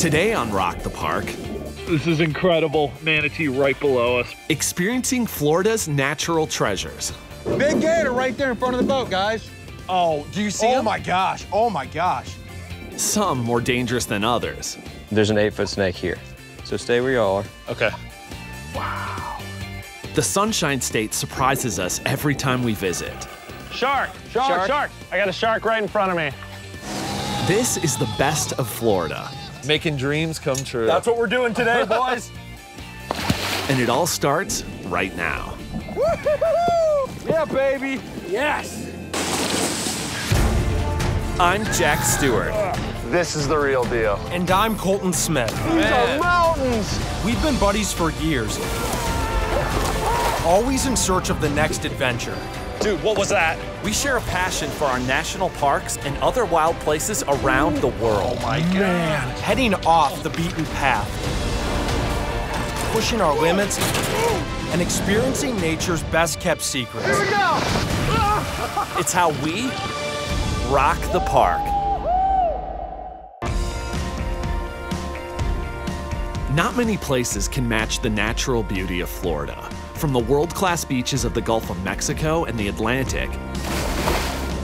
Today on Rock the Park, This is incredible. Manatee right below us. experiencing Florida's natural treasures. Big gator right there in front of the boat, guys. Oh, do you see Oh him? my gosh, oh my gosh. Some more dangerous than others. There's an eight foot snake here. So stay where you are. Okay. Wow. The Sunshine State surprises us every time we visit. Shark, shark, Shark. shark. I got a shark right in front of me. This is the best of Florida, Making dreams come true. That's what we're doing today, boys. and it all starts right now. yeah, baby. Yes. I'm Jack Stewart. This is the real deal. And I'm Colton Smith. These are mountains. We've been buddies for years. Always in search of the next adventure. Dude, what was that? We share a passion for our national parks and other wild places around the world. Oh my God. Heading off the beaten path. Pushing our limits and experiencing nature's best kept secrets. Here we go! It's how we rock the park. Not many places can match the natural beauty of Florida. From the world class beaches of the Gulf of Mexico and the Atlantic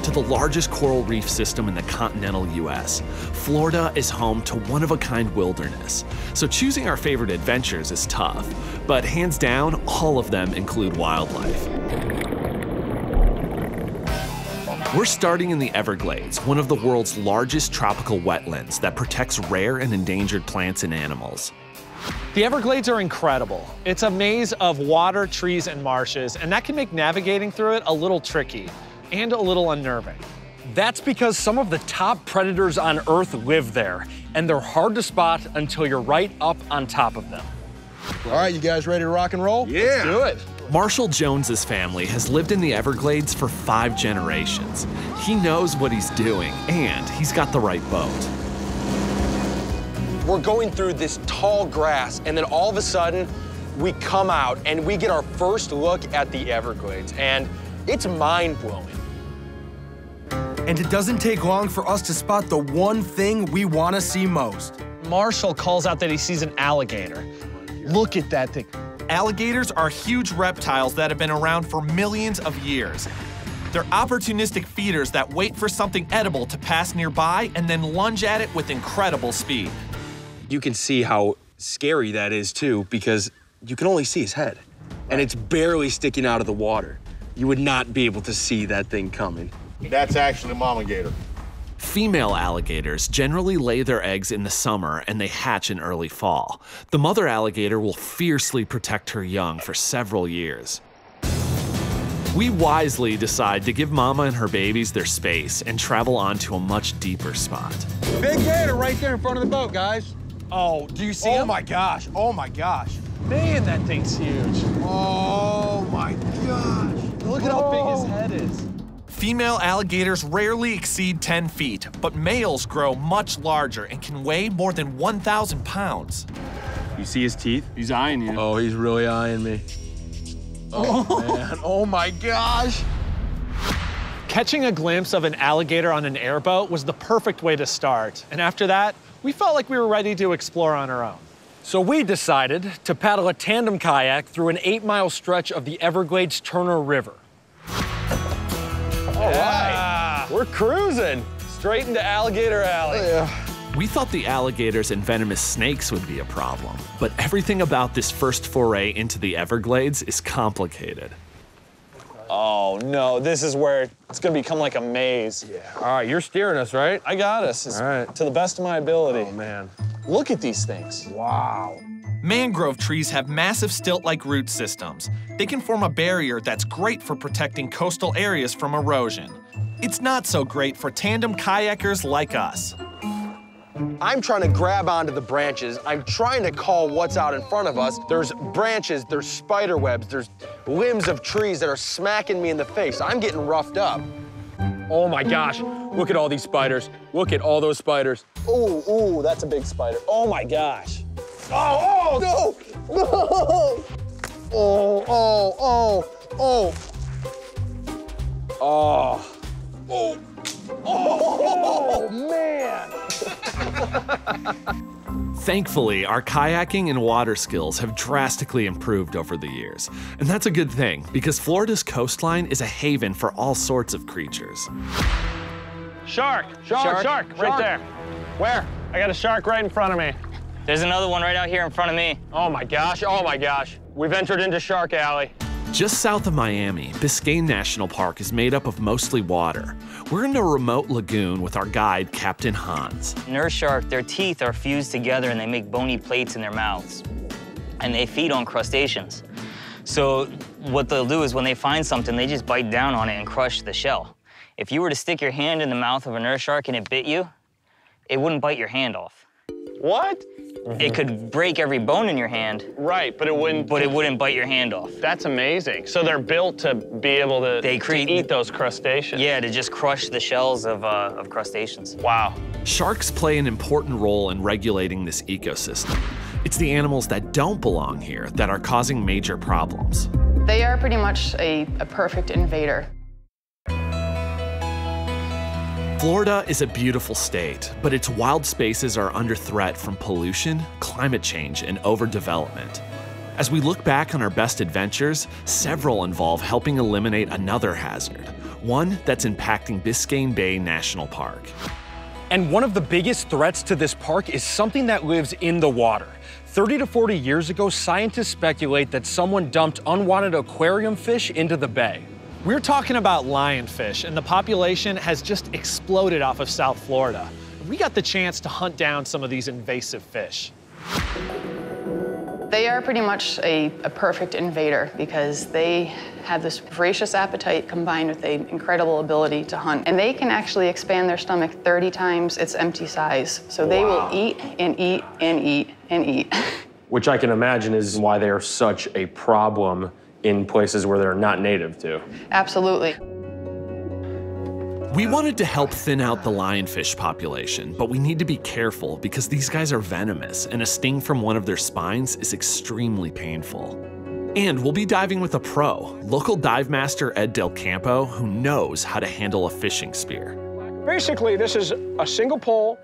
to the largest coral reef system in the continental US, Florida is home to one of a kind wilderness. So choosing our favorite adventures is tough, but hands down, all of them include wildlife. We're starting in the Everglades, one of the world's largest tropical wetlands that protects rare and endangered plants and animals. The Everglades are incredible. It's a maze of water, trees, and marshes, and that can make navigating through it a little tricky and a little unnerving. That's because some of the top predators on Earth live there, and they're hard to spot until you're right up on top of them. All right, you guys ready to rock and roll? Yeah. Let's do it. Marshall Jones's family has lived in the Everglades for five generations. He knows what he's doing, and he's got the right boat. We're going through this tall grass, and then all of a sudden, we come out and we get our first look at the Everglades, and it's mind blowing. And it doesn't take long for us to spot the one thing we want to see most. Marshall calls out that he sees an alligator. Look at that thing. Alligators are huge reptiles that have been around for millions of years. They're opportunistic feeders that wait for something edible to pass nearby and then lunge at it with incredible speed. You can see how scary that is, too, because you can only see his head, and it's barely sticking out of the water. You would not be able to see that thing coming. That's actually mama gator. Female alligators generally lay their eggs in the summer and they hatch in early fall. The mother alligator will fiercely protect her young for several years. We wisely decide to give Mama and her babies their space and travel on to a much deeper spot. Big gator right there in front of the boat, guys. Oh, do you see Oh him? my gosh, oh my gosh. Man, that thing's huge. Oh my gosh. Look at how big his head is. Female alligators rarely exceed 10 feet, but males grow much larger and can weigh more than 1,000 pounds. You see his teeth? He's eyeing you. Oh, he's really eyeing me. Oh, oh man, oh my gosh. Catching a glimpse of an alligator on an airboat was the perfect way to start. And after that, we felt like we were ready to explore on our own. So we decided to paddle a tandem kayak through an eight mile stretch of the Everglades Turner River. All right. We're cruising straight into Alligator Alley. Oh, we thought the alligators and venomous snakes would be a problem, but everything about this first foray into the Everglades is complicated. Oh no, this is where it's gonna become like a maze. Yeah. All right, you're steering us, right? I got us as- All right. to the best of my ability. Oh, man. Look at these things. Wow. Mangrove trees have massive stilt-like root systems. They can form a barrier that's great for protecting coastal areas from erosion. It's not so great for tandem kayakers like us. I'm trying to grab onto the branches. I'm trying to call what's out in front of us. There's branches, there's spider webs, there's limbs of trees that are smacking me in the face. I'm getting roughed up. Oh my gosh, look at all these spiders. Look at all those spiders. Ooh, ooh, that's a big spider. Oh my gosh. Oh, oh, no, no. Oh, oh, oh, oh. Oh. Oh. Oh, man. Thankfully, our kayaking and water skills have drastically improved over the years. And that's a good thing, because Florida's coastline is a haven for all sorts of creatures. Shark, shark, Shark, shark, right shark. there. Where? I got a shark right in front of me. There's another one right out here in front of me. Oh my gosh, oh my gosh. We've entered into Shark Alley. Just south of Miami, Biscayne National Park is made up of mostly water. We're in a remote lagoon with our guide, Captain Hans. Nurse shark, their teeth are fused together and they make bony plates in their mouths. And they feed on crustaceans. So what they'll do is when they find something, they just bite down on it and crush the shell. If you were to stick your hand in the mouth of a nurse shark and it bit you, it wouldn't bite your hand off. What? It could break every bone in your hand, Right, but it wouldn't. but it wouldn't bite your hand off. That's amazing. So they're built to be able to, They to create- eat those crustaceans. Yeah, to just crush the shells of, uh, of crustaceans. Wow. Sharks play an important role in regulating this ecosystem. It's the animals that don't belong here that are causing major problems. They are pretty much a, a perfect invader. Florida is a beautiful state, but its wild spaces are under threat from pollution, climate change, and overdevelopment. As we look back on our best adventures, several involve helping eliminate another hazard, one that's impacting Biscayne Bay National Park. And one of the biggest threats to this park is something that lives in the water. 30 to 40 years ago, scientists speculate that someone dumped unwanted aquarium fish into the bay. We're talking about lionfish, and the population has just exploded off of South Florida. We got the chance to hunt down some of these invasive fish. They are pretty much a, a perfect invader because they have this voracious appetite combined with an incredible ability to hunt. And they can actually expand their stomach 30 times its empty size. So they will eat and eat and eat and eat. which I can imagine is why they are such a problem in places where they're not native to. Absolutely. We wanted to help thin out the lionfish population, but we need to be careful because these guys are venomous and a sting from one of their spines is extremely painful. And we'll be diving with a pro, local dive master Ed Del Campo, who knows how to handle a fishing spear. Basically, this is a single pole,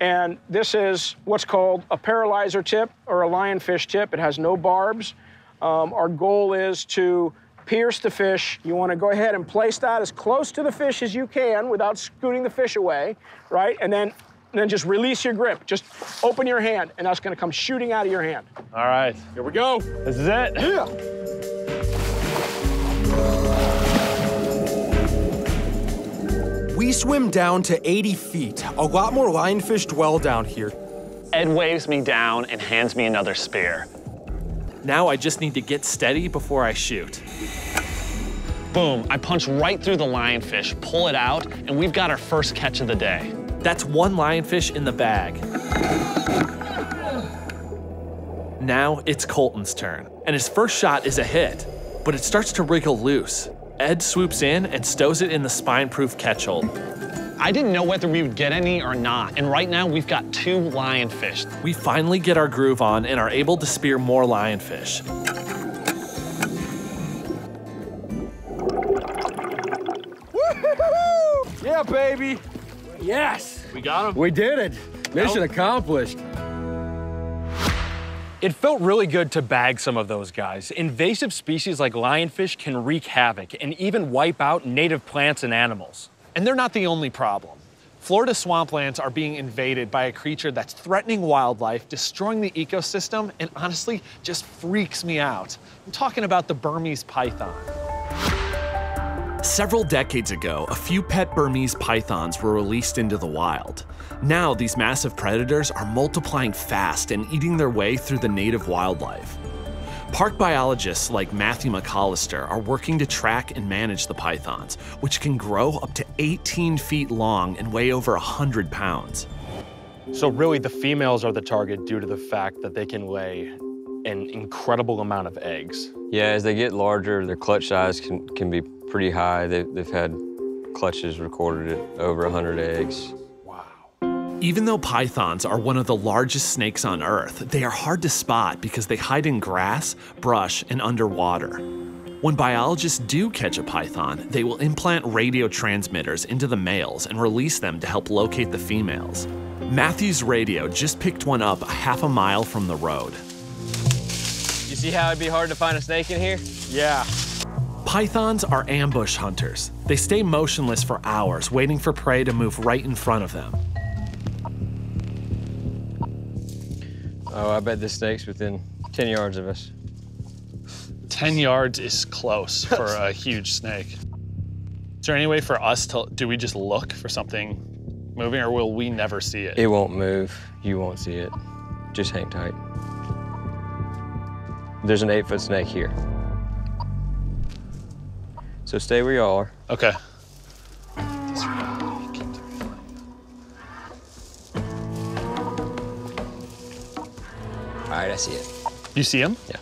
and this is what's called a paralyzer tip or a lionfish tip. It has no barbs. Um, our goal is to pierce the fish. You want to go ahead and place that as close to the fish as you can without scooting the fish away, right? And then, and then just release your grip. Just open your hand, and that's going to come shooting out of your hand. All right, Here we go. this is it. Yeah. We swim down to 80 feet. A lot more lionfish dwell down here. Ed waves me down and hands me another spear. Now I just need to get steady before I shoot. Boom, I punch right through the lionfish, pull it out, and we've got our first catch of the day. That's one lionfish in the bag. Now it's Colton's turn, and his first shot is a hit, but it starts to wriggle loose. Ed swoops in and stows it in the spine-proof catch hold. I didn't know whether we would get any or not, and right now we've got two lionfish. We finally get our groove on and are able to spear more lionfish. Yeah, baby. Yes. We got him. We did it. Mission accomplished. It felt really good to bag some of those guys. Invasive species like lionfish can wreak havoc and even wipe out native plants and animals. And they're not the only problem. Florida swamplands are being invaded by a creature that's threatening wildlife, destroying the ecosystem, and honestly just freaks me out. I'm talking about the Burmese python. Several decades ago, a few pet Burmese pythons were released into the wild. Now, these massive predators are multiplying fast and eating their way through the native wildlife. Park biologists like Matthew McAllister are working to track and manage the pythons, which can grow up to 18 feet long and weigh over 100 pounds. So really the females are the target due to the fact that they can lay an incredible amount of eggs. Yeah, as they get larger, their clutch size can, can be pretty high. They, they've had clutches recorded at over 100 eggs. Even though pythons are one of the largest snakes on Earth, they are hard to spot because they hide in grass, brush, and underwater. When biologists do catch a python, they will implant radio transmitters into the males and release them to help locate the females. Matthew's radio just picked one up a half a mile from the road. You see how it'd be hard to find a snake in here? Yeah. Pythons are ambush hunters. They stay motionless for hours, waiting for prey to move right in front of them. Oh, I bet this snake's within 10 yards of us. 10 yards is close for a huge snake. Is there any way for us to, do we just look for something moving or will we never see it? It won't move. You won't see it. Just hang tight. There's an eight foot snake here. So stay where you are. Okay. Right, I see it. You see him? Yeah.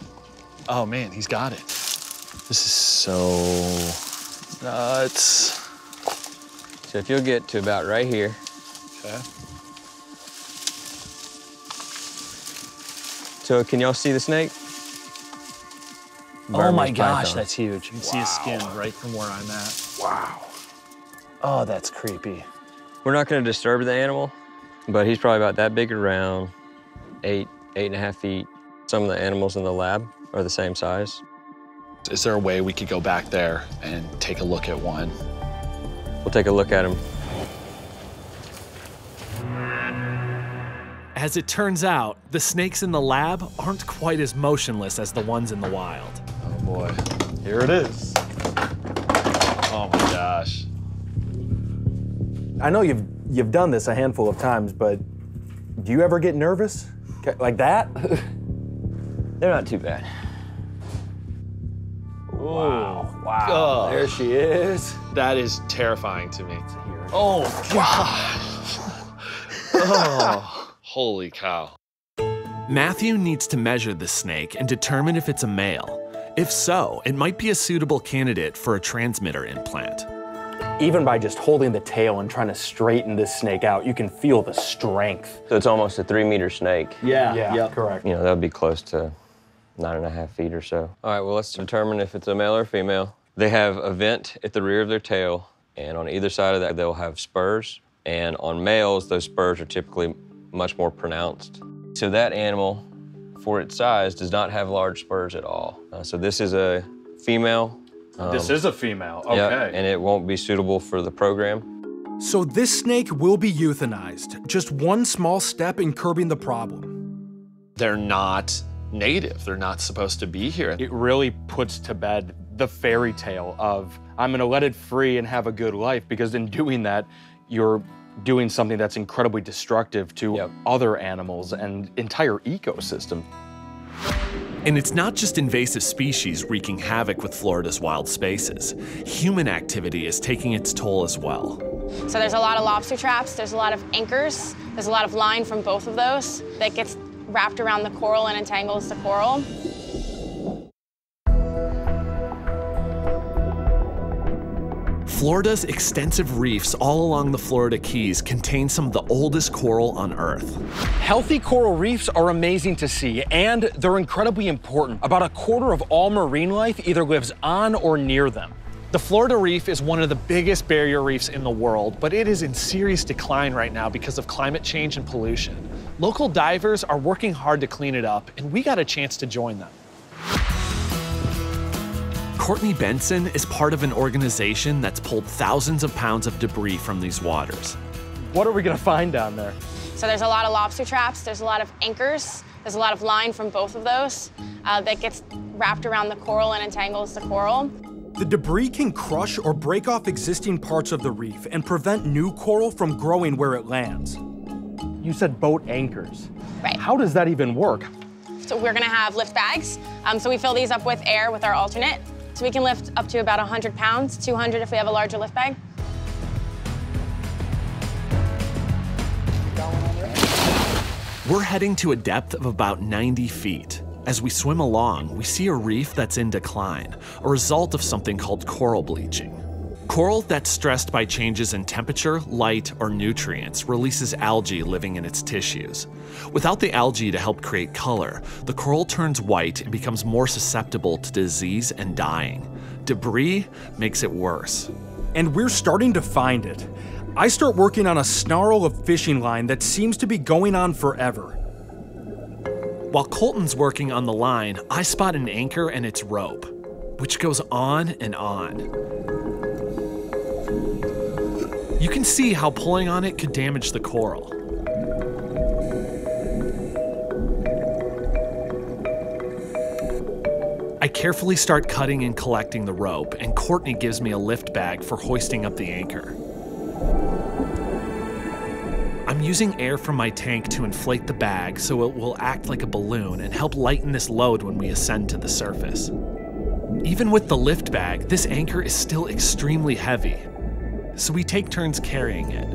Oh man, he's got it. This is so nuts. So if you'll get to about right here. Okay. So can y'all see the snake? oh my Burmese gosh, python. that's huge. You can see his skin right from where I'm at. Wow. Oh, that's creepy. We're not going to disturb the animal, but he's probably about that big around, eight, eight and a half feet. Some of the animals in the lab are the same size. Is there a way we could go back there and take a look at one? We'll take a look at him. As it turns out, the snakes in the lab aren't quite as motionless as the ones in the wild. Oh boy. Here it is. Oh my gosh. I know you've you've done this a handful of times, but do you ever get nervous? Ca- Like that? They're not too bad. Wow. Wow. Oh. There she is. That is terrifying to me. Oh god. oh. Holy cow. Matthew needs to measure the snake and determine if it's a male. If so, it might be a suitable candidate for a transmitter implant. Even by just holding the tail and trying to straighten this snake out, you can feel the strength. So it's almost a three meter snake. Yeah, yeah, correct. You know, that would be close to nine and a half feet or so. All right, well, let's determine if it's a male or female. They have a vent at the rear of their tail, and on either side of that, they'll have spurs. And on males, those spurs are typically much more pronounced. So that animal, for its size, does not have large spurs at all. Uh, so this is a female. This um, is a female. yeah, Okay. and it won't be suitable for the program. So this snake will be euthanized. Just one small step in curbing the problem. They're not native. They're not supposed to be here. It really puts to bed the fairy tale of I'm going to let it free and have a good life because in doing that, you're doing something that's incredibly destructive to other animals and entire ecosystem. And it's not just invasive species wreaking havoc with Florida's wild spaces. Human activity is taking its toll as well. So there's a lot of lobster traps, there's a lot of anchors, there's a lot of line from both of those that gets wrapped around the coral and entangles the coral. Florida's extensive reefs all along the Florida Keys contain some of the oldest coral on Earth. Healthy coral reefs are amazing to see, and they're incredibly important. About a quarter of all marine life either lives on or near them. The Florida Reef is one of the biggest barrier reefs in the world, but it is in serious decline right now because of climate change and pollution. Local divers are working hard to clean it up, and we got a chance to join them. Courtney Benson is part of an organization that's pulled thousands of pounds of debris from these waters. What are we going to find down there? So there's a lot of lobster traps, there's a lot of anchors, there's a lot of line from both of those uh, that gets wrapped around the coral and entangles the coral. The debris can crush or break off existing parts of the reef and prevent new coral from growing where it lands. You said boat anchors. Right. How does that even work? So we're gonna have lift bags. Um, so we fill these up with air with our alternate. So we can lift up to about 100 pounds, 200 if we have a larger lift bag. We're heading to a depth of about 90 feet. As we swim along, we see a reef that's in decline, a result of something called coral bleaching. Coral that's stressed by changes in temperature, light, or nutrients releases algae living in its tissues. Without the algae to help create color, the coral turns white and becomes more susceptible to disease and dying. Debris makes it worse. And we're starting to find it. I start working on a snarl of fishing line that seems to be going on forever. While Colton's working on the line, I spot an anchor and its rope, which goes on and on. You can see how pulling on it could damage the coral. I carefully start cutting and collecting the rope, and Courtney gives me a lift bag for hoisting up the anchor. I'm using air from my tank to inflate the bag so it will act like a balloon and help lighten this load when we ascend to the surface. Even with the lift bag, this anchor is still extremely heavy, so we take turns carrying it.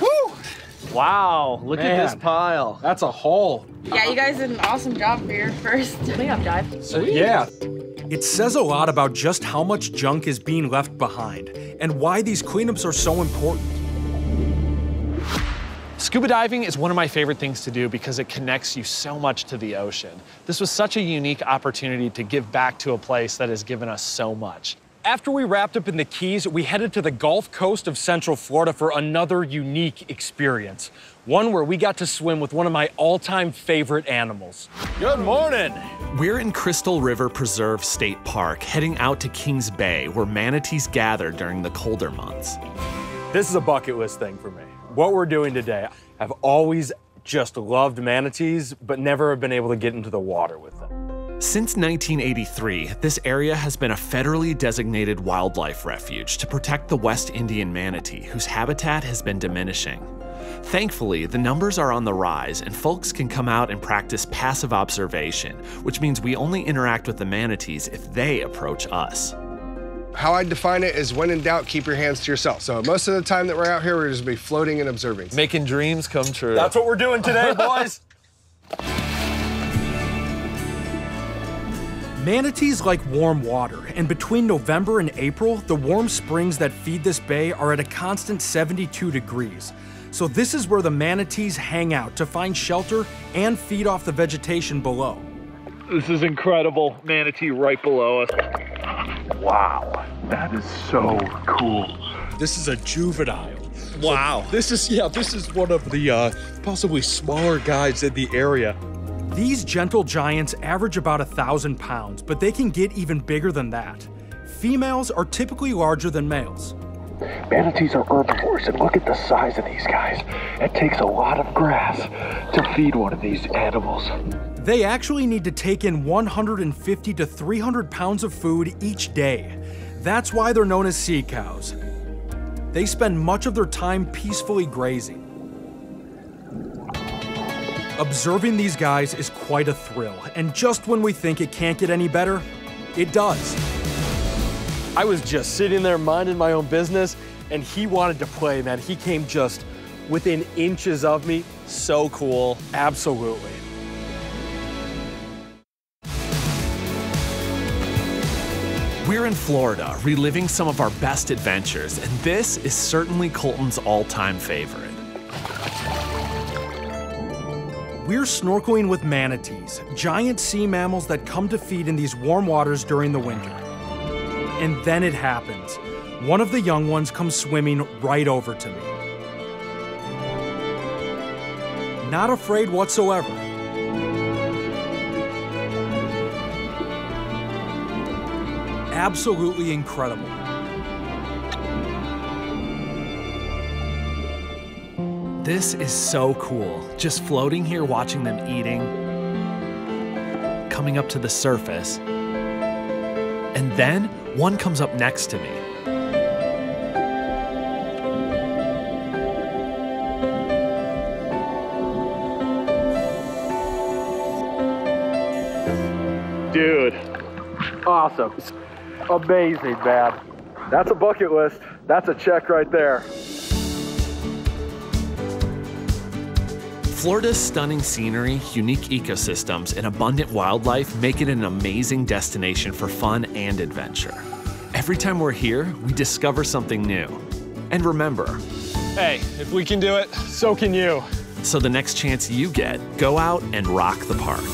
Woo! Wow, look at this pile. That's a hole. Yeah, you guys did an awesome job for your first cleanup dive. Yeah. It says a lot about just how much junk is being left behind and why these cleanups are so important. Scuba diving is one of my favorite things to do because it connects you so much to the ocean. This was such a unique opportunity to give back to a place that has given us so much. After we wrapped up in the Keys, we headed to the Gulf Coast of Central Florida for another unique experience. One where we got to swim with one of my all time favorite animals. Good morning. We're in Crystal River Preserve State Park, heading out to Kings Bay, where manatees gather during the colder months. This is a bucket list thing for me. What we're doing today, I've always just loved manatees, but never have been able to get into the water with them. Since 1983, this area has been a federally designated wildlife refuge to protect the West Indian manatee, whose habitat has been diminishing. Thankfully, the numbers are on the rise, and folks can come out and practice passive observation, which means we only interact with the manatees if they approach us. How I define it is when in doubt, keep your hands to yourself. So most of the time that we're out here, we're just be floating and observing. Making dreams come true. That's what we're doing today, boys. Manatees like warm water, and between November and April, the warm springs that feed this bay are at a constant 72 degrees. So, this is where the manatees hang out to find shelter and feed off the vegetation below. This is incredible. Manatee right below us. Wow, that is so cool. This is a juvenile. Wow. this is yeah, this is one of the uh, possibly smaller guys in the area. These gentle giants average about a thousand pounds, but they can get even bigger than that. Females are typically larger than males. Manatees are herbivores, and look at the size of these guys. It takes a lot of grass to feed one of these animals. They actually need to take in 150 to 300 pounds of food each day. That's why they're known as sea cows. They spend much of their time peacefully grazing. Observing these guys is quite a thrill, and just when we think it can't get any better, it does. I was just sitting there minding my own business, and he wanted to play, man. He came just within inches of me. So cool. Absolutely. We're in Florida, reliving some of our best adventures, and this is certainly Colton's all time favorite. We're snorkeling with manatees, giant sea mammals that come to feed in these warm waters during the winter. And then it happens. One of the young ones comes swimming right over to me. Not afraid whatsoever. Absolutely incredible. This is so cool. Just floating here, watching them eating, coming up to the surface. And then one comes up next to me. Dude, awesome. Amazing, man. That's a bucket list. That's a check right there. Florida's stunning scenery, unique ecosystems, and abundant wildlife make it an amazing destination for fun and adventure. Every time we're here, we discover something new. And remember, Hey, if we can do it, so can you. so the next chance you get, go out and rock the park.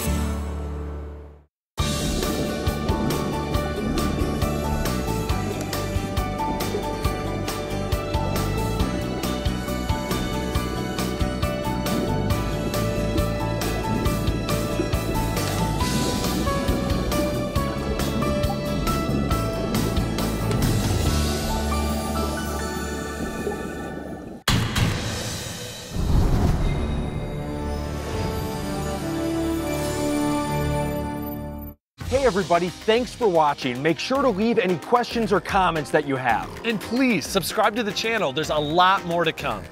Everybody, thanks for watching. Make sure to leave any questions or comments that you have. And please subscribe to the channel. There's a lot more to come.